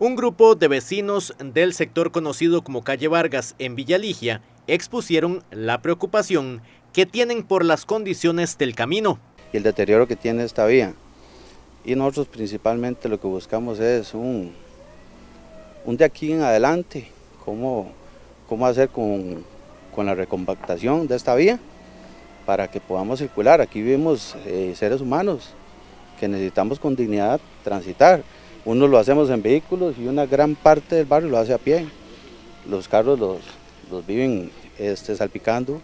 Un grupo de vecinos del sector conocido como Calle Vargas en Villaligia expusieron la preocupación que tienen por las condiciones del camino. Y el deterioro que tiene esta vía. Y nosotros principalmente lo que buscamos es un, un de aquí en adelante, cómo, cómo hacer con, con la recompactación de esta vía para que podamos circular. Aquí vivimos eh, seres humanos que necesitamos con dignidad transitar. Uno lo hacemos en vehículos y una gran parte del barrio lo hace a pie. Los carros los, los viven este, salpicando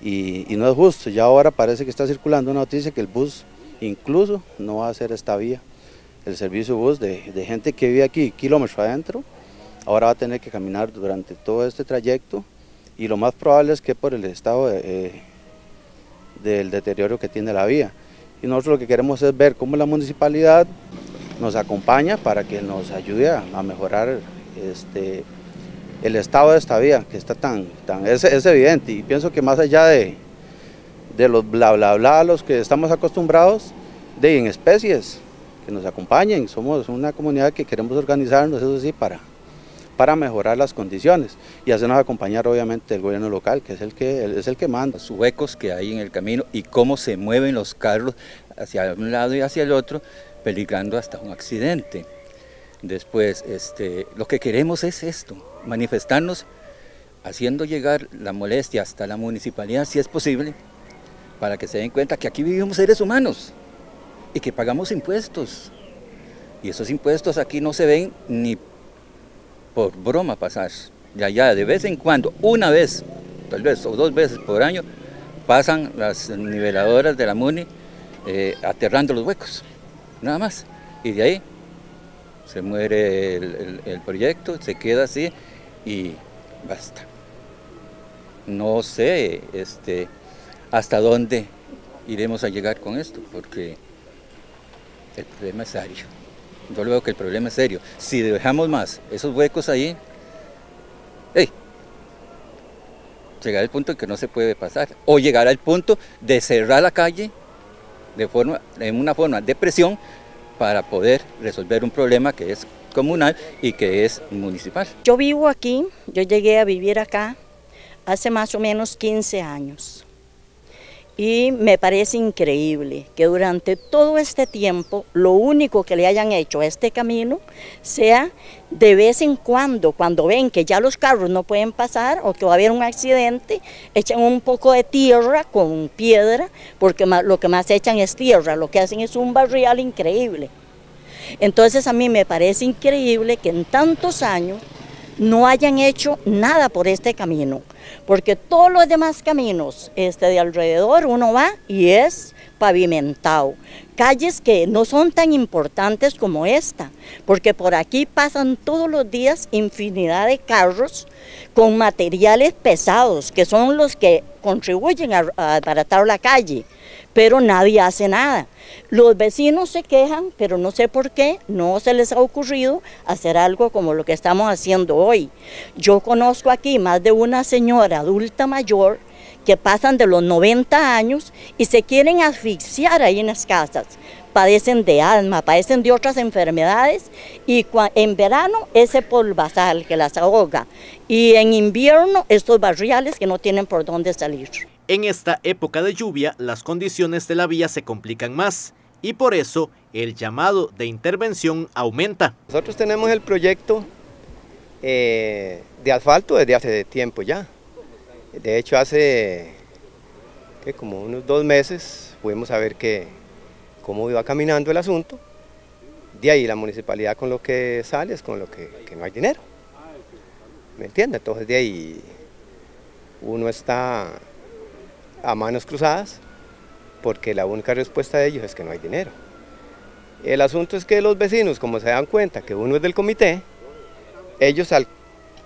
y, no es justo. Ya ahora parece que está circulando una noticia que el bus incluso no va a hacer esta vía. El servicio bus de, gente que vive aquí kilómetros adentro, ahora va a tener que caminar durante todo este trayecto y lo más probable es que por el estado eh, del deterioro que tiene la vía. Y nosotros lo que queremos es ver cómo la municipalidad nos acompaña para que nos ayude a, mejorar este, el estado de esta vía, que está tan, tan es, evidente. Y pienso que más allá de, de los bla bla bla los que estamos acostumbrados, de en especies que nos acompañen. Somos una comunidad que queremos organizarnos, eso sí, para, para mejorar las condiciones y hacernos acompañar obviamente el gobierno local, que es el que, es el que manda. Los huecos que hay en el camino y cómo se mueven los carros hacia un lado y hacia el otro, peligrando hasta un accidente. Después, este, lo que queremos es esto, manifestarnos haciendo llegar la molestia hasta la municipalidad, si es posible, para que se den cuenta que aquí vivimos seres humanos y que pagamos impuestos. Y esos impuestos aquí no se ven ni por broma pasar. Ya, ya, de vez en cuando, una vez, tal vez, o dos veces por año, pasan las niveladoras de la MUNI eh, aterrando los huecos nada más. Y de ahí se muere el, proyecto, se queda así y basta. No sé este, hasta dónde iremos a llegar con esto, porque el problema es serio. Yo veo que el problema es serio. Si dejamos más esos huecos ahí, hey, llegar al punto en que no se puede pasar. O llegar al punto de cerrar la calle de forma, en una forma de presión para poder resolver un problema que es comunal y que es municipal. Yo vivo aquí, yo llegué a vivir acá hace más o menos 15 años. Y me parece increíble que durante todo este tiempo lo único que le hayan hecho a este camino sea de vez en cuando, cuando ven que ya los carros no pueden pasar o que va a haber un accidente, echan un poco de tierra con piedra, porque lo que más echan es tierra, lo que hacen es un barrial increíble. Entonces a mí me parece increíble que en tantos años no hayan hecho nada por este camino, porque todos los demás caminos este, de alrededor uno va y es pavimentado. Calles que no son tan importantes como esta, porque por aquí pasan todos los días infinidad de carros con materiales pesados, que son los que contribuyen a, a la calle pero nadie hace nada. Los vecinos se quejan, pero no sé por qué no se les ha ocurrido hacer algo como lo que estamos haciendo hoy. Yo conozco aquí más de una señora adulta mayor que pasan de los 90 años y se quieren asfixiar ahí en las casas. Padecen de asma, padecen de otras enfermedades y en verano ese polvazal que las ahoga y en invierno estos barriales que no tienen por dónde salir. En esta época de lluvia, las condiciones de la vía se complican más y por eso el llamado de intervención aumenta. Nosotros tenemos el proyecto eh, de asfalto desde hace tiempo ya. De hecho, hace como unos dos meses fuimos a ver que, cómo iba caminando el asunto. De ahí la municipalidad con lo que sale es con lo que, que no hay dinero. ¿Me entiende? Entonces de ahí uno está a manos cruzadas porque la única respuesta de ellos es que no hay dinero. El asunto es que los vecinos, como se dan cuenta que uno es del comité, ellos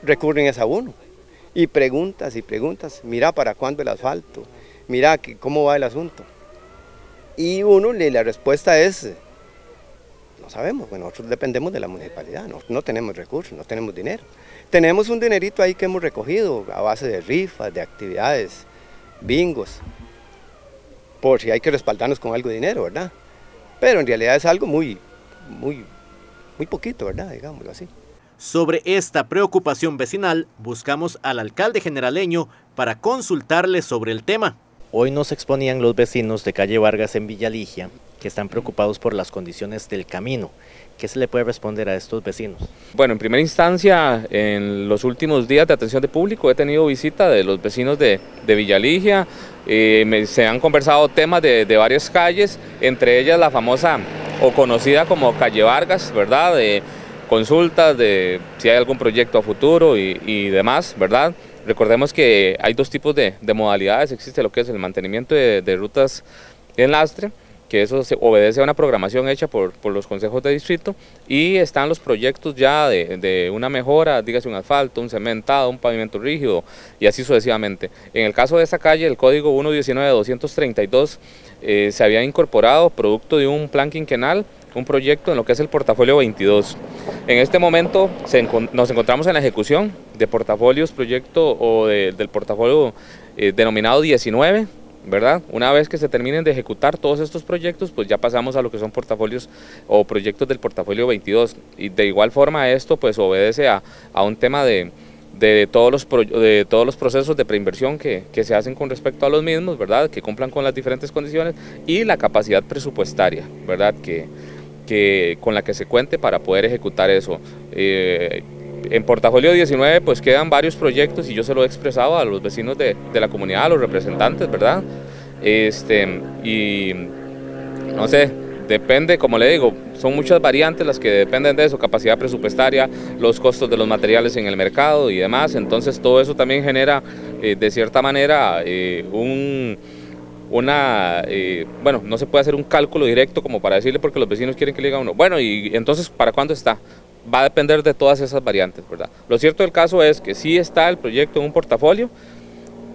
recurren a uno y preguntas y preguntas, mira para cuándo el asfalto, mira cómo va el asunto. Y uno, la respuesta es, no sabemos, bueno, nosotros dependemos de la municipalidad, no, no tenemos recursos, no tenemos dinero. Tenemos un dinerito ahí que hemos recogido a base de rifas, de actividades bingos, por si hay que respaldarnos con algo de dinero, ¿verdad? Pero en realidad es algo muy, muy, muy poquito, ¿verdad? Digámoslo así. Sobre esta preocupación vecinal, buscamos al alcalde generaleño para consultarle sobre el tema. Hoy nos exponían los vecinos de calle Vargas en Villaligia que están preocupados por las condiciones del camino. ¿Qué se le puede responder a estos vecinos? Bueno, en primera instancia, en los últimos días de atención de público he tenido visita de los vecinos de, de Villaligia, eh, se han conversado temas de, de, varias calles, entre ellas la famosa o conocida como calle Vargas, ¿verdad? Consultas de si hay algún proyecto a futuro y, y demás, ¿verdad? Recordemos que hay dos tipos de, de, modalidades, existe lo que es el mantenimiento de rutas en lastre, que eso se obedece a una programación hecha por, por, los consejos de distrito y están los proyectos ya de, de, una mejora, dígase un asfalto, un cementado, un pavimento rígido y así sucesivamente. En el caso de esta calle, el código 119-232 eh, se había incorporado producto de un plan quinquenal, un proyecto en lo que es el portafolio 22. En este momento nos encontramos en la ejecución de portafolios, proyecto o de, del portafolio eh, denominado 19, ¿verdad? Una vez que se terminen de ejecutar todos estos proyectos, pues ya pasamos a lo que son portafolios o proyectos del portafolio 22. Y de igual forma esto pues obedece a, a un tema de, de, todos los de todos los procesos de preinversión que, que, se hacen con respecto a los mismos, ¿verdad? Que cumplan con las diferentes condiciones y la capacidad presupuestaria, ¿verdad? Que, que con la que se cuente para poder ejecutar eso. Eh, en portafolio 19 pues quedan varios proyectos y yo se lo he expresado a los vecinos de, la comunidad, a los representantes, ¿verdad? Este, y no sé, depende, como le digo, son muchas variantes las que dependen de eso, capacidad presupuestaria, los costos de los materiales en el mercado y demás, entonces todo eso también genera eh, de cierta manera eh, un una, eh, bueno, no se puede hacer un cálculo directo como para decirle porque los vecinos quieren que le diga uno, bueno, y entonces, ¿para cuándo está? Va a depender de todas esas variantes, ¿verdad? Lo cierto del caso es que sí está el proyecto en un portafolio,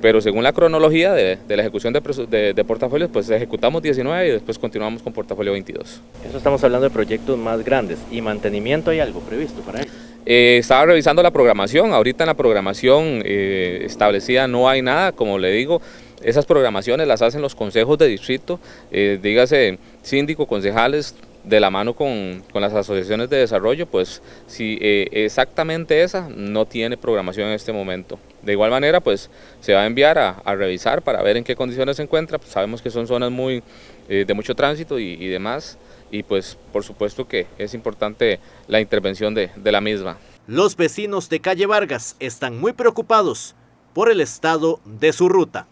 pero según la cronología de, de la ejecución de, de, de, portafolios, pues ejecutamos 19 y después continuamos con portafolio 22. Eso estamos hablando de proyectos más grandes. ¿Y mantenimiento hay algo previsto para eso? Eh, estaba revisando la programación, ahorita en la programación eh, establecida no hay nada, como le digo, esas programaciones las hacen los consejos de distrito, eh, dígase síndico, concejales, de la mano con, con, las asociaciones de desarrollo, pues si eh, exactamente esa no tiene programación en este momento. De igual manera, pues se va a enviar a, revisar para ver en qué condiciones se encuentra. Pues, sabemos que son zonas muy eh, de mucho tránsito y, y, demás, y pues por supuesto que es importante la intervención de, de la misma. Los vecinos de Calle Vargas están muy preocupados por el estado de su ruta.